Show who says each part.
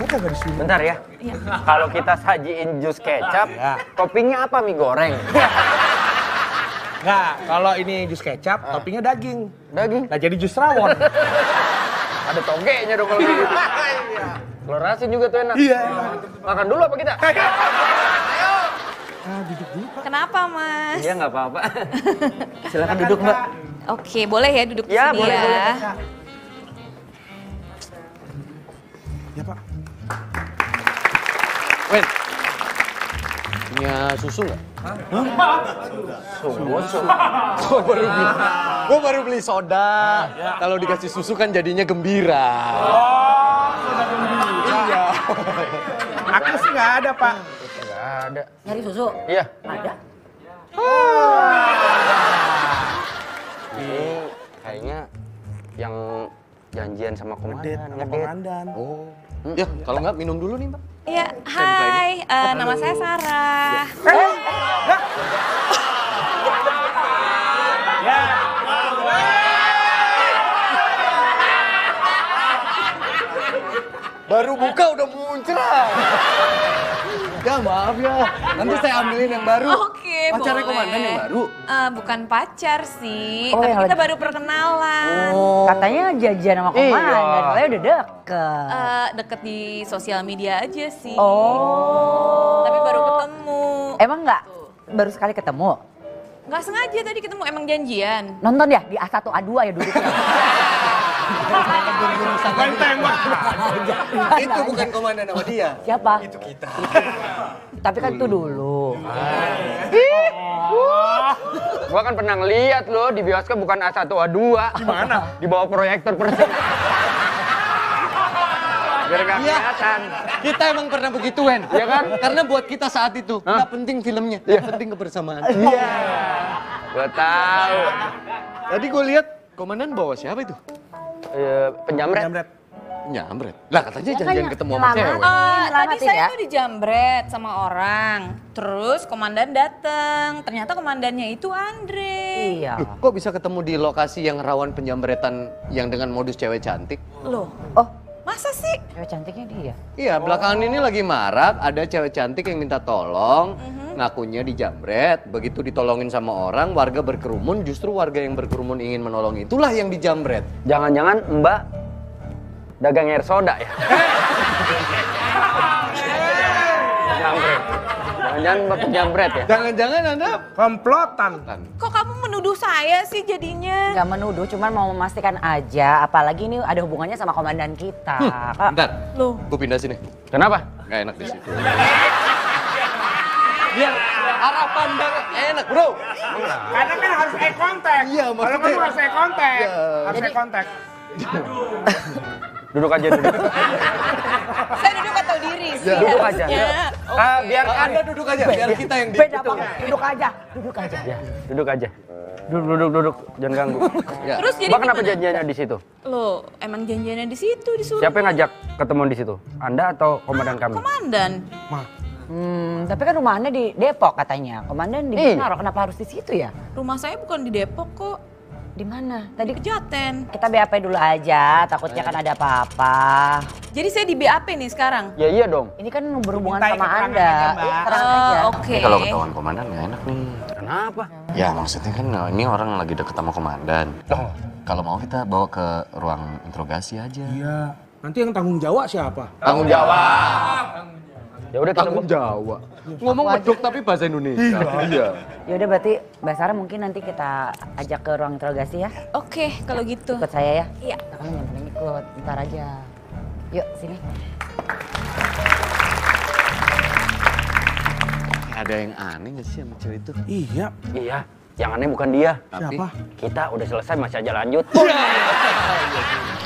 Speaker 1: Bentar ya.
Speaker 2: Iya.
Speaker 1: Kalau kita sajiin jus kecap,
Speaker 3: Iya.
Speaker 1: toppingnya apa mie goreng?
Speaker 3: Nggak, kalau ini jus kecap, toppingnya daging.
Speaker 1: Daging.
Speaker 3: Nah jadi jus rawon.
Speaker 1: Ada togenya dong kalau gitu. Telur asin juga tuh enak.
Speaker 3: Iya.
Speaker 1: Makan dulu apa kita?
Speaker 3: Ah, duduk dulu Pak.
Speaker 2: Kenapa, Mas?
Speaker 1: Iya nggak apa-apa. Silakan duduk mbak.
Speaker 2: Oke, boleh ya duduk di
Speaker 1: Ya,
Speaker 2: sini
Speaker 1: boleh,
Speaker 2: ya.
Speaker 1: boleh.
Speaker 3: Ya
Speaker 4: Wen, punya susu nggak?
Speaker 1: Sungguh,
Speaker 4: Gue baru beli, gue baru beli soda. Kalau dikasih susu kan jadinya gembira. Iya.
Speaker 3: Aku sih nggak ada Pak.
Speaker 1: Nggak ada.
Speaker 5: Nyari susu?
Speaker 1: Iya.
Speaker 5: Ada.
Speaker 1: Ini kayaknya yang janjian sama komandan.
Speaker 3: sama komandan.
Speaker 4: Oh. Ya, kalau nggak minum dulu nih, Mbak.
Speaker 2: Iya, hai. eh, nama saya Sarah.
Speaker 4: Baru buka udah muncrat. ya maaf ya, nanti saya ambilin yang baru.
Speaker 2: Oke,
Speaker 4: Pacarnya
Speaker 2: boleh.
Speaker 4: komandan yang baru.
Speaker 2: Eh, bukan pacar sih,
Speaker 5: Oh,
Speaker 2: tapi kita
Speaker 5: lagi-
Speaker 2: baru perkenalan.
Speaker 4: Oh.
Speaker 5: Katanya janjian sama komandan,
Speaker 1: Iya.
Speaker 5: katanya udah deket.
Speaker 2: Eh, deket di sosial media aja sih.
Speaker 5: oh.
Speaker 2: Tapi baru ketemu.
Speaker 5: Emang nggak baru sekali ketemu?
Speaker 2: Nggak sengaja tadi ketemu, emang janjian.
Speaker 5: Nonton ya di A1 A2 ya duduknya.
Speaker 3: Main tembak.
Speaker 4: Itu bukan komandan sama dia.
Speaker 5: Siapa? Itu kita. Tapi kan itu dulu.
Speaker 1: Gua kan pernah ngeliat loh di bioskop bukan A1 A2.
Speaker 3: Gimana?
Speaker 1: Di bawah proyektor persis. Biar
Speaker 4: Iya.
Speaker 1: kelihatan.
Speaker 4: Kita emang pernah begitu, Wen.
Speaker 1: Iya kan?
Speaker 4: Karena buat kita saat itu, nggak penting filmnya, yang penting kebersamaan.
Speaker 1: Iya. Gua tahu.
Speaker 4: Tadi gue lihat komandan bawa siapa itu?
Speaker 1: Eh, penjamret.
Speaker 3: Jamret.
Speaker 4: Nyambret. Lah katanya
Speaker 5: Ya kan
Speaker 4: janjian ketemu sama cewek.
Speaker 2: Eh, tadi saya
Speaker 5: ya.
Speaker 2: tuh dijambret sama orang. Terus komandan dateng. Ternyata komandannya itu Andre.
Speaker 5: Iya.
Speaker 4: Loh, kok bisa ketemu di lokasi yang rawan penjambretan yang dengan modus cewek cantik?
Speaker 2: Loh,
Speaker 5: Oh,
Speaker 2: masa sih?
Speaker 5: cewek cantiknya dia.
Speaker 4: Iya, belakangan ini lagi marak, ada cewek cantik yang minta tolong, ngakunya dijambret. Begitu ditolongin sama orang, warga berkerumun, justru warga yang berkerumun ingin menolong itulah yang dijambret.
Speaker 1: Jangan-jangan Mbak dagang air soda ya? Jambret. Jangan-jangan Mbak penjambret ya?
Speaker 4: Jangan-jangan Anda
Speaker 3: Komplotan.
Speaker 2: Kok kamu menuduh saya sih jadinya?
Speaker 5: Gak menuduh, cuman mau memastikan aja. Apalagi ini ada hubungannya sama komandan kita. Kak,
Speaker 4: Bentar,
Speaker 2: Loh,
Speaker 4: gue pindah sini.
Speaker 1: Kenapa?
Speaker 4: Gak enak di situ. Biar arah pandang enak, bro.
Speaker 3: Karena kan harus eye contact.
Speaker 4: Iya,
Speaker 3: Kalau
Speaker 4: maksudnya-
Speaker 3: kamu harus eye contact.
Speaker 4: Iya.
Speaker 3: Harus eye contact.
Speaker 1: Duduk aja duduk.
Speaker 2: saya duduk atau diri sih?
Speaker 1: Duduk aja.
Speaker 2: harusnya.
Speaker 1: Ah, biar
Speaker 4: Anda duduk aja, biar kita yang di
Speaker 5: Beda banget, duduk aja, duduk aja.
Speaker 1: Ya, duduk aja. Duduk, duduk, duduk. Jangan ganggu.
Speaker 4: Ya.
Speaker 2: Terus jadi
Speaker 1: Mbak kenapa janjiannya di situ?
Speaker 2: Loh, emang janjiannya di situ disuruh
Speaker 1: Siapa yang ngajak ketemuan di situ? Anda atau komandan kami?
Speaker 2: komandan?
Speaker 5: Hmm, tapi kan rumah Anda di Depok katanya. Komandan di
Speaker 1: Iya.
Speaker 5: Bintaro, kenapa harus di situ ya?
Speaker 2: Rumah saya bukan di Depok kok,
Speaker 5: Di mana?
Speaker 2: di
Speaker 5: Tadi
Speaker 2: Kejaten.
Speaker 5: kita BAP dulu aja, takutnya kan ada apa-apa.
Speaker 2: Jadi saya di BAP nih sekarang.
Speaker 1: Ya iya dong.
Speaker 5: Ini kan berhubungan
Speaker 3: Mintai
Speaker 5: sama Anda.
Speaker 3: aja.
Speaker 5: Iya, terang
Speaker 2: Eh,
Speaker 5: aja.
Speaker 2: Oke.
Speaker 4: Ini kalau ketahuan komandan nggak enak nih.
Speaker 1: Kenapa?
Speaker 4: Ya maksudnya kan ini orang lagi deket sama komandan. Kalau mau kita bawa ke ruang interogasi aja.
Speaker 3: Iya. Nanti yang tanggung jawab siapa?
Speaker 4: Tanggung jawab.
Speaker 1: Ya udah kita
Speaker 4: Tanggung jawab. Ngomong medok tapi bahasa Indonesia. Iya.
Speaker 5: Ya udah berarti Mbak Sarah mungkin nanti kita ajak ke ruang interogasi ya.
Speaker 2: Oke, kalau gitu.
Speaker 5: Ikut saya ya.
Speaker 2: Iya.
Speaker 5: Nah, kamu yang paling ikut, ntar aja. Yuk sini.
Speaker 4: Ada yang aneh gak sih sama cewek itu?
Speaker 3: Iya.
Speaker 1: Iya, yang aneh bukan dia.
Speaker 4: Tapi
Speaker 3: Siapa?
Speaker 1: Kita udah selesai masih aja lanjut.
Speaker 4: Iya,